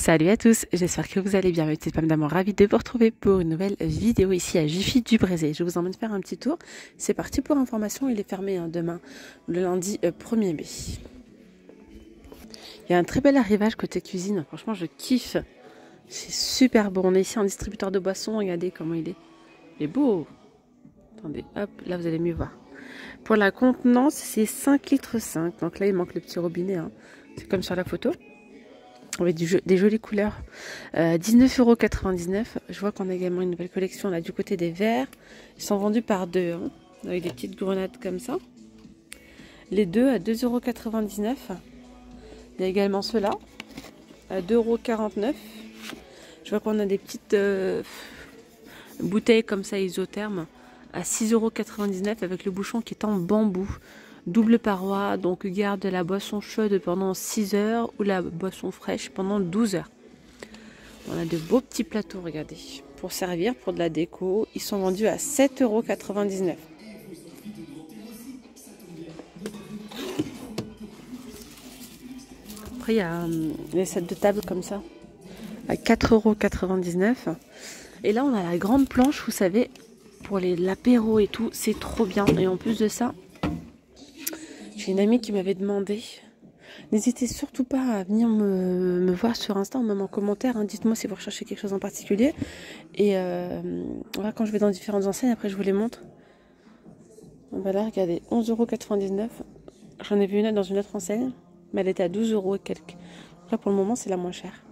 Salut à tous, j'espère que vous allez bien. C'est Pam Daman, ravie de vous retrouver pour une nouvelle vidéo ici à Jiffy du Brésil. Je vous emmène faire un petit tour. C'est parti pour information, il est fermé hein, demain, le lundi 1er euh, mai. Il y a un très bel arrivage côté cuisine, franchement je kiffe. C'est super beau, on est ici en distributeur de boissons, regardez comment il est. Il est beau. Attendez, hop, là vous allez mieux voir. Pour la contenance, c'est 5 litres 5. Donc là, il manque le petit robinet. Hein. C'est comme sur la photo avec des jolies couleurs. Euh, 19,99€. Je vois qu'on a également une nouvelle collection là du côté des verres. Ils sont vendus par deux, hein, avec des petites grenades comme ça. Les deux à 2,99€. Il y a également ceux-là à 2,49€. Je vois qu'on a des petites euh, bouteilles comme ça isothermes à 6,99€ avec le bouchon qui est en bambou double paroi, donc garde la boisson chaude pendant 6 heures ou la boisson fraîche pendant 12 heures. On a de beaux petits plateaux, regardez, pour servir, pour de la déco. Ils sont vendus à 7,99€. Après, il y a hum, les sets de table comme ça, à 4,99€. Et là, on a la grande planche, vous savez, pour l'apéro et tout, c'est trop bien. Et en plus de ça, j'ai une amie qui m'avait demandé. N'hésitez surtout pas à venir me, voir sur Insta même en commentaire. Hein. Dites-moi si vous recherchez quelque chose en particulier. Et euh, voilà, quand je vais dans différentes enseignes, après je vous les montre. Voilà, regardez, 11,99€. J'en ai vu une dans une autre enseigne, mais elle était à 12 euros et quelques. là, pour le moment, c'est la moins chère.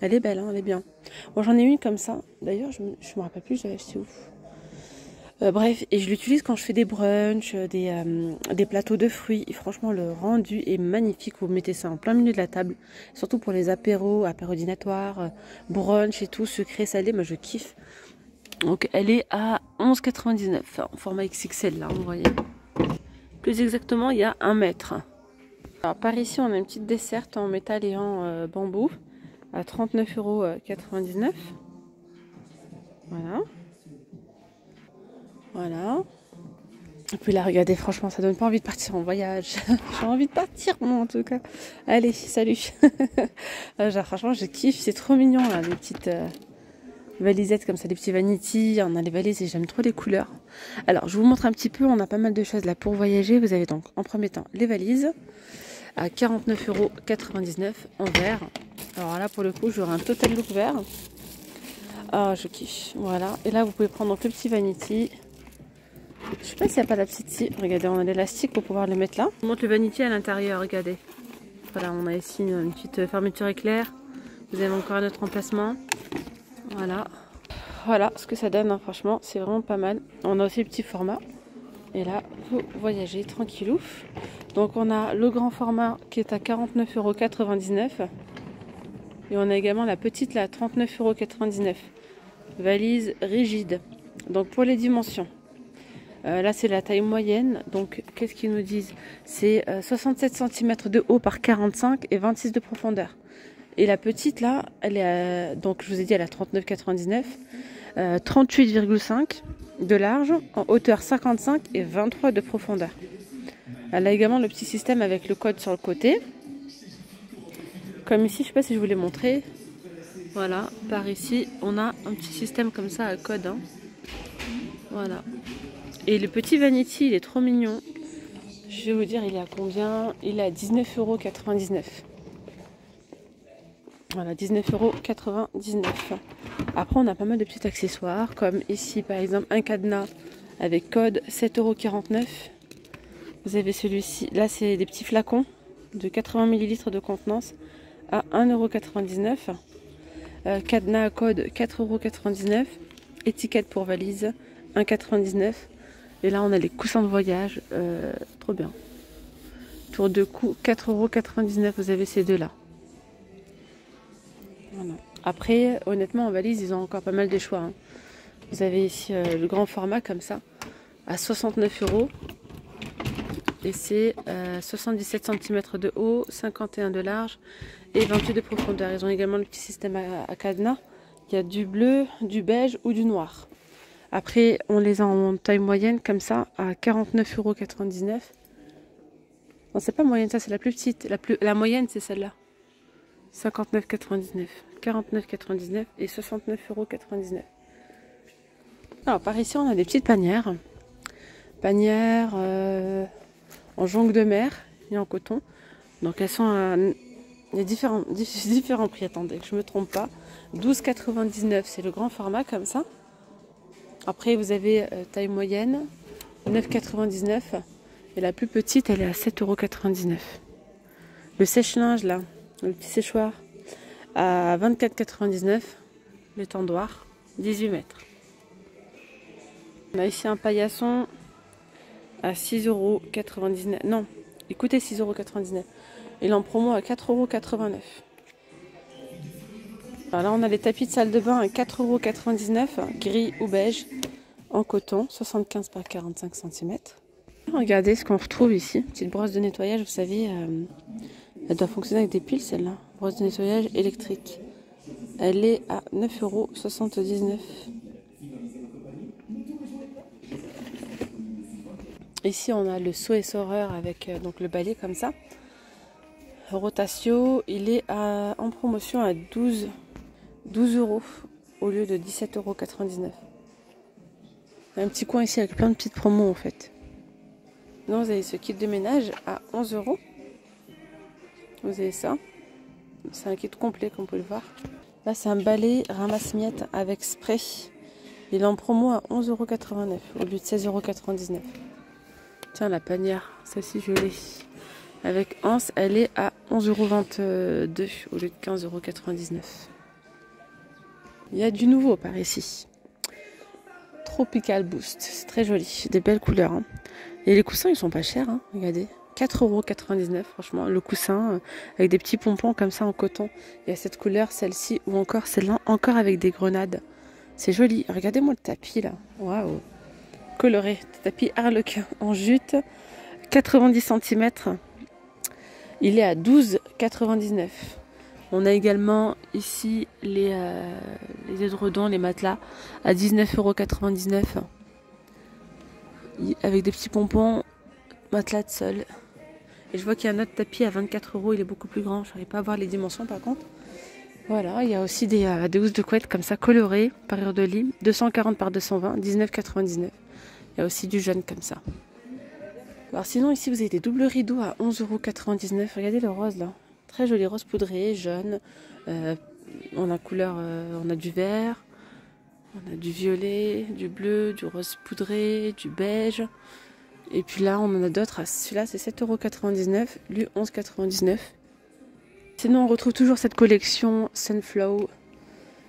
Elle est belle, hein, elle est bien. Bon, j'en ai une comme ça. D'ailleurs, je ne me rappelle plus, j'avais acheté où. Euh, bref, et je l'utilise quand je fais des brunchs, euh, des, euh, des, plateaux de fruits. Franchement, le rendu est magnifique. Vous mettez ça en plein milieu de la table. Surtout pour les apéros, dînatoires, brunch et tout, sucré, salé. Moi, je kiffe. Donc, elle est à 11,99 en format XXL, là, vous voyez. Plus exactement, il y a un mètre. Alors, par ici, on a une petite desserte en métal et en bambou à 39,99€. Voilà. Voilà. Et puis là, regardez, franchement, ça donne pas envie de partir en voyage. J'ai envie de partir, moi, en tout cas. Allez, salut. Euh, genre, franchement, je kiffe. C'est trop mignon, là, les petites euh, valisettes comme ça, des petits vanity. On a les valises et j'aime trop les couleurs. Alors, je vous montre un petit peu. On a pas mal de choses là pour voyager. Vous avez donc, en premier temps, les valises à 49,99€ en vert. Alors là, pour le coup, j'aurai un total look vert. Ah, je kiffe. Voilà. Et là, vous pouvez prendre le petit vanity je sais pas s'il n'y a pas la petite scie. Regardez, on a l'élastique pour pouvoir le mettre là. On monte le vanity à l'intérieur, regardez. Voilà, on a ici une petite fermeture éclair. Vous avez encore un autre emplacement. Voilà. Voilà ce que ça donne, hein, franchement, c'est vraiment pas mal. On a aussi le petit format. Et là, vous voyagez tranquillou. Donc on a le grand format qui est à 49,99€. Et on a également la petite là, 39,99€. Valise rigide. Donc pour les dimensions, euh, là, c'est la taille moyenne. Donc, qu'est-ce qu'ils nous disent? C'est 67 euh, cm de haut par 45 et 26 de profondeur. Et la petite, là, elle est donc je vous ai dit, elle a 39,99, 38,5 de large, en hauteur 55 et 23 de profondeur. Elle a également le petit système avec le code sur le côté. Comme ici, je ne sais pas si je vous l'ai montré. Voilà, par ici, on a un petit système comme ça à code. Hein. Voilà. Et le petit Vanity, il est trop mignon. Je vais vous dire, il est à combien? Il est à 19,99€. Voilà, 19,99€. Après, on a pas mal de petits accessoires, comme ici, par exemple, un cadenas avec code 7,49€. Vous avez celui-ci. Là, c'est des petits flacons de 80 ml de contenance à 1,99€. Euh, cadenas à code 4,99€. Étiquette pour valise 1,99€. Et là, on a les coussins de voyage. Euh, trop bien. Tour de cou, 4,99€. Vous avez ces deux-là. Après, honnêtement, en valise, ils ont encore pas mal de choix. Hein. Vous avez ici euh, le grand format comme ça, à 69 euros. Et c'est 77 euh, cm de haut, 51 de large et 28 de profondeur. Ils ont également le petit système à cadenas. Il y a du bleu, du beige ou du noir. Après, on les a en taille moyenne, comme ça, à 49,99€. Non, c'est pas moyenne, ça, c'est la plus petite. La, moyenne, c'est celle-là. 59,99, 49,99 et 69,99 Alors par ici on a des petites panières. Panières euh, en jonque de mer et en coton. Donc elles sont à il y a différents, différents prix, attendez, je ne me trompe pas. 12,99 c'est le grand format comme ça. Après vous avez euh, taille moyenne, 9,99 et la plus petite elle est à 7,99 Le sèche-linge là, le petit séchoir à 24,99 le tendoir 18 mètres. On a ici un paillasson à 6,99€. Non, il coûtait 6,99€. Il est en promo à 4,89€. Alors là, on a les tapis de salle de bain à 4,99€, gris ou beige, en coton, 75 par 45 cm. Regardez ce qu'on retrouve ici. Petite brosse de nettoyage, vous savez, euh, elle doit fonctionner avec des piles celle-là. Brosse de nettoyage électrique. Elle est à 9,79€. Ici, on a le saut et soreur avec euh, donc le balai comme ça. Rotatio, il est en promotion à 12, 12 euros au lieu de 17,99 euros. Un petit coin ici avec plein de petites promos en fait. Non, vous avez ce kit de ménage à 11 euros. Vous avez ça. C'est un kit complet comme vous pouvez le voir. Là, c'est un balai ramasse-miettes avec spray. Il est en promo à 11,89 euros au lieu de 16,99 euros. Tiens, la panière, celle-ci je l'ai. Avec Anse, elle est à 11,22€ au lieu de 15,99€. Il y a du nouveau par ici. Tropical Boost, c'est très joli, des belles couleurs. Hein. Et les coussins, ils sont pas chers, hein. regardez. 4,99€ franchement, le coussin euh, avec des petits pompons comme ça en coton. Il y a cette couleur, celle-ci ou encore celle-là, encore avec des grenades. C'est joli. Regardez-moi le tapis là. Waouh. Coloré. Tapis Harlequin en jute. 90 cm. Il est à 12,99. On a également ici les, euh, les édredons, les matelas à 19,99€ avec des petits pompons, matelas de sol. Et je vois qu'il y a un autre tapis à 24 euros, il est beaucoup plus grand. Je n'arrive pas à voir les dimensions par contre. Voilà, il y a aussi des, euh, des housses de couette comme ça colorées, parure de lit, 240 par 220, 19,99. Il y a aussi du jaune comme ça. Alors sinon ici vous avez des doubles rideaux à 11,99€. Regardez le rose là. Très joli rose poudré, jaune. Euh, on a couleur, euh, on a du vert, on a du violet, du bleu, du rose poudré, du beige. Et puis là on en a d'autres. Ah, celui-là c'est 7,99€, lui 11,99€. Sinon on retrouve toujours cette collection Sunflow.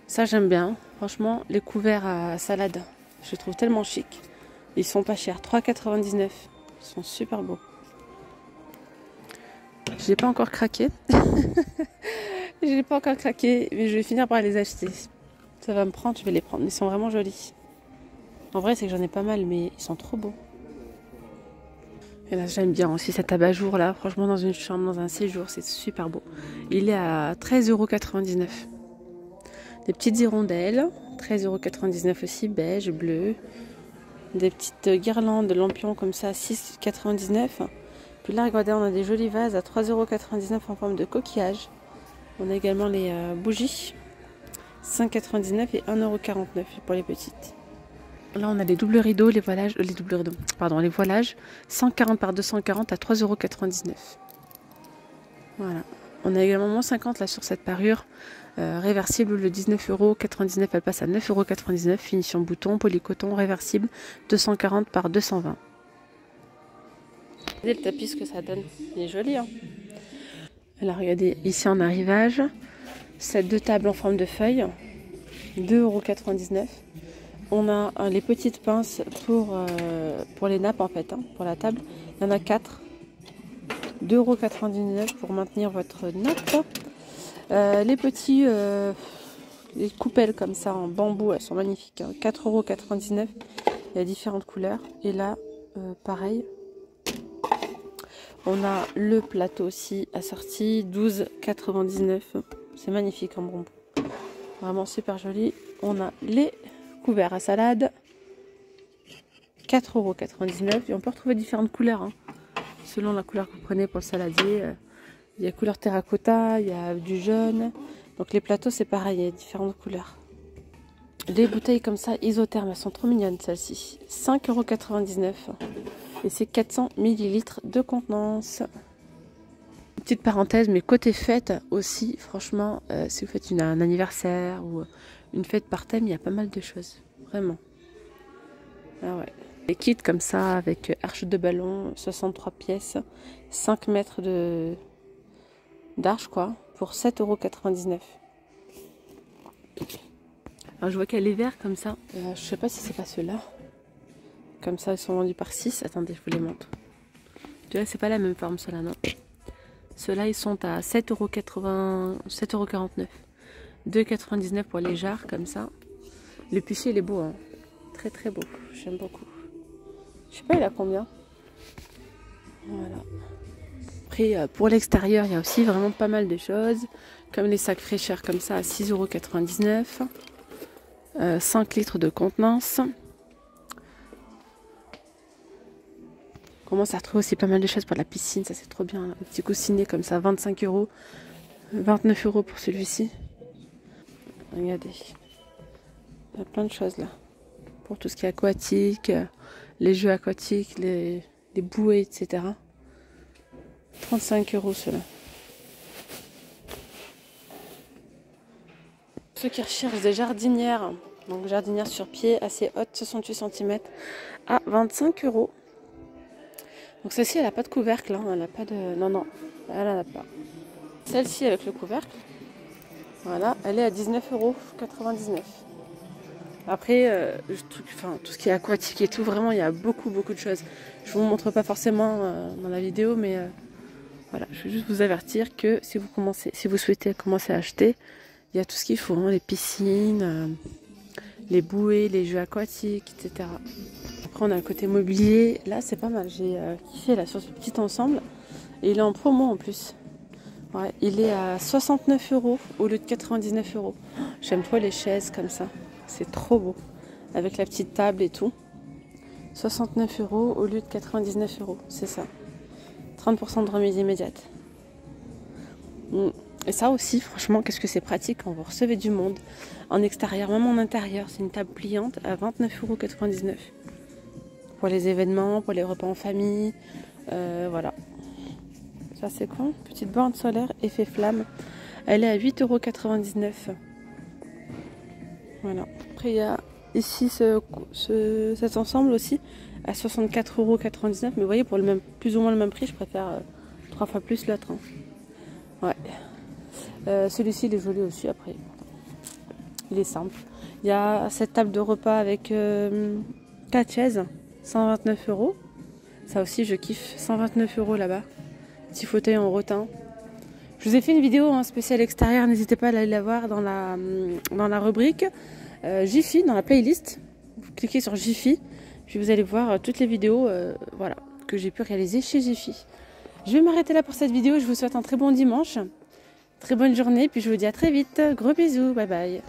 Ça j'aime bien. Franchement les couverts à salade, je trouve tellement chic. Ils sont pas chers, 3,99€. Ils sont super beaux. Je n'ai pas encore craqué. je n'ai pas encore craqué, mais je vais finir par les acheter. Ça va me prendre, je vais les prendre. Ils sont vraiment jolis. En vrai, c'est que j'en ai pas mal, mais ils sont trop beaux. Et là, j'aime bien aussi cet abat-jour là. Franchement, dans une chambre, dans un séjour, c'est super beau. Il est à 13,99€. Des petites hirondelles, 13,99€ aussi, beige, bleu des petites guirlandes de lampions comme ça à 6,99. Puis là, regardez, on a des jolis vases à 3,99€ en forme de coquillage. On a également les euh, bougies, 5,99€ et 1,49€ pour les petites. Là, on a les doubles rideaux, les voilages, euh, les doubles rideaux, pardon, les voilages, 140 par 240 à 3,99€. Voilà. On a également moins 50 là sur cette parure. Euh, réversible, le 19,99€, elle passe à 9,99€. Finition bouton, polycoton, réversible, 240 par 220. Regardez le tapis, ce que ça donne. Il est joli. Hein Alors regardez, ici en arrivage, cette deux tables en forme de feuille, 2,99€. On a euh, les petites pinces pour, euh, pour les nappes en fait, hein, pour la table. Il y en a 4. 2,99€ pour maintenir votre nappe. Euh, les petits les coupelles comme ça en bambou, elles sont magnifiques. 4,99€. Hein. Il y a différentes couleurs. Et là, pareil. On a le plateau aussi assorti. 12,99€. C'est magnifique en bambou. Vraiment super joli. On a les couverts à salade. 4,99€. Et on peut retrouver différentes couleurs. Hein. Selon la couleur que vous prenez pour le saladier. Il y a couleur terracotta, il y a du jaune. Donc les plateaux, c'est pareil, il y a différentes couleurs. Les bouteilles comme ça, isothermes, elles sont trop mignonnes celles-ci. 5,99€. Et c'est 400 ml de contenance. Petite parenthèse, mais côté fête aussi, franchement, euh, si vous faites une, un anniversaire ou une fête par thème, il y a pas mal de choses. Vraiment. Ah ouais. Les kits comme ça, avec arche de ballon, 63 pièces, 5 mètres de d'arche, quoi, pour 7,99€. Alors je vois qu'elle est verte comme ça. Euh, je sais pas si c'est pas ceux-là. Comme ça, ils sont vendus par 6. Attendez, je vous les montre. Tu vois, c'est pas la même forme, ceux-là, non? Ceux-là, ils sont à 7,49€. 7,49€. 2,99€ pour les jarres, comme ça. Le pichet, il est beau, hein. Très, très beau. J'aime beaucoup. Je sais pas, il a combien? Voilà. Après, euh, pour l'extérieur, il y a aussi vraiment pas mal de choses. Comme les sacs fraîcheurs comme ça à 6,99€. 5 litres de contenance. Commence à retrouver aussi pas mal de choses pour la piscine. Ça, c'est trop bien. Un petit coussinet comme ça, 25 euros. 29 euros pour celui-ci. Regardez. Il y a plein de choses là. Pour tout ce qui est aquatique, euh, les jeux aquatiques, les, les bouées, etc. 35 euros cela. Ceux qui recherchent des jardinières, donc jardinières sur pied assez hautes, 68 cm, à 25 euros. Donc celle-ci, elle n'a pas de couvercle, hein, elle n'a pas de... Non, non, elle n'en a pas. Celle-ci avec le couvercle, voilà, elle est à 19,99 euros. Après, euh, tout ce qui est aquatique et tout, vraiment, il y a beaucoup, beaucoup de choses. Je ne vous montre pas forcément euh, dans la vidéo, mais euh, voilà, je veux juste vous avertir que si vous, commencez, si vous souhaitez commencer à acheter, il y a tout ce qu'il faut, hein, les piscines, les bouées, les jeux aquatiques, etc. Après, on a un côté mobilier. Là, c'est pas mal. J'ai kiffé là, sur ce petit ensemble. Et il est en promo en plus. Il est à 69 euros au lieu de 99 euros. J'aime trop les chaises comme ça. C'est trop beau. Avec la petite table et tout. 69 euros au lieu de 99 euros. C'est ça. 30% de remise immédiate. Mm. Et ça aussi, franchement, qu'est-ce que c'est pratique quand vous recevez du monde en extérieur, même en intérieur. C'est une table pliante à 29,99 euros. Pour les événements, pour les repas en famille. Euh, voilà. Ça, c'est quoi? Petite borne solaire, effet flamme. Elle est à 8,99€. Voilà. Après, il y a ici ce, cet ensemble aussi à 64,99€. Mais vous voyez, pour le même, plus ou moins le même prix, je préfère euh, trois fois plus l'autre. Hein. Ouais. Euh, celui-ci, il est joli aussi après. Il est simple. Il y a cette table de repas avec 4 chaises, 129 euros. Ça aussi, je kiffe. 129 euros là-bas. Petit fauteuil en rotin. Je vous ai fait une vidéo en spécial extérieur, n'hésitez pas à aller la voir dans la, dans la rubrique euh, Jiffy, dans la playlist. Vous cliquez sur Jiffy, puis vous allez voir euh, toutes les vidéos euh, voilà, que j'ai pu réaliser chez Jiffy. Je vais m'arrêter là pour cette vidéo, je vous souhaite un très bon dimanche, très bonne journée, puis je vous dis à très vite. Gros bisous, bye bye.